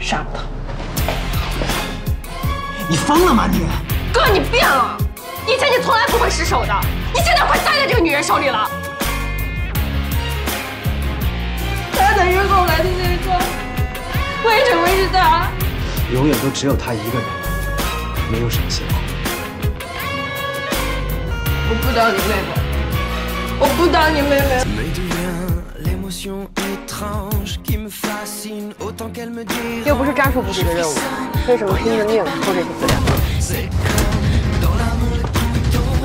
杀了他。你疯了吗你？哥，你变了！以前你从来不会失手的，你现在快栽在这个女人手里了。他才是后来的那个，为什么是他？永远都只有他一个人，没有什么希望。我不当你妹妹，我不当你妹妹。又不是战术部队的任务，为什么拼了命偷这些资料？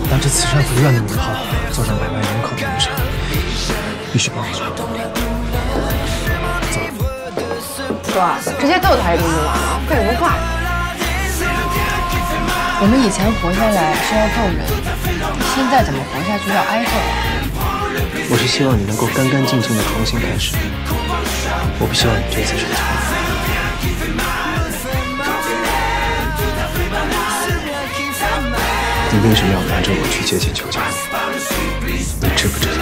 当着慈善福院的名号，坐上百万人口的路上，必须帮我。走。哥，直接揍他一顿就完了，废什么话？我们以前活下来是要揍人，现在怎么活下去要挨揍？我是希望你能够干干净净的重新开始，我不希望你这次受伤。你为什么要瞒着我去接近邱家？你知不知道，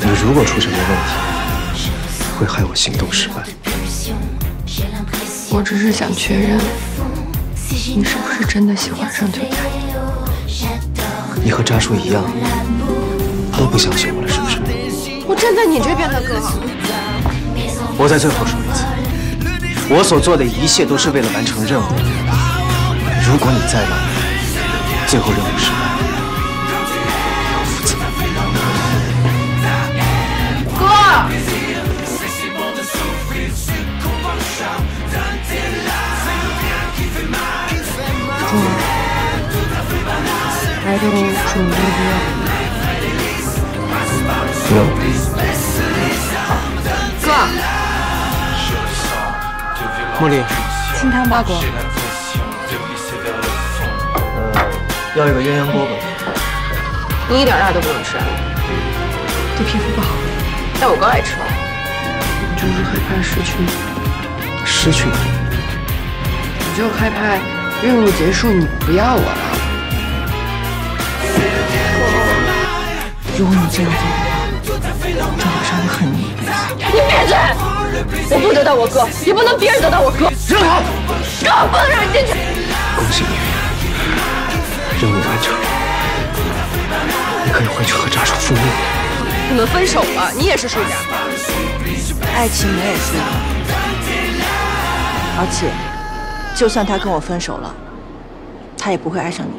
你如果出什么问题，会害我行动失败。我只是想确认，你是不是真的喜欢上邱家？你和渣叔一样，都不相信我了，是不是？我站在你这边的哥。我再最后说一次，我所做的一切都是为了完成任务。如果你再让。最后任务失败，你要负责。哥，来，都准备不用。哥，茉莉，清汤八锅。要一个鸳鸯锅吧。你一点辣都不能吃，对皮肤不好。但我哥爱吃。你就是害怕失去你失去我？你就害怕任务结束你不要我了。如果你这样做的话，赵宝山会恨你一辈子。你闭嘴！我不得到我哥，也不能别人得到我哥。扔开！哥，不能让你进去。恭喜你。任务完成，你可以回去和渣叔复命。你们分手了，你也是输家。爱情没有输赢，而且，就算他跟我分手了，他也不会爱上你。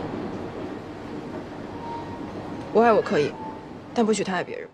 我爱我可以，但不许他爱别人。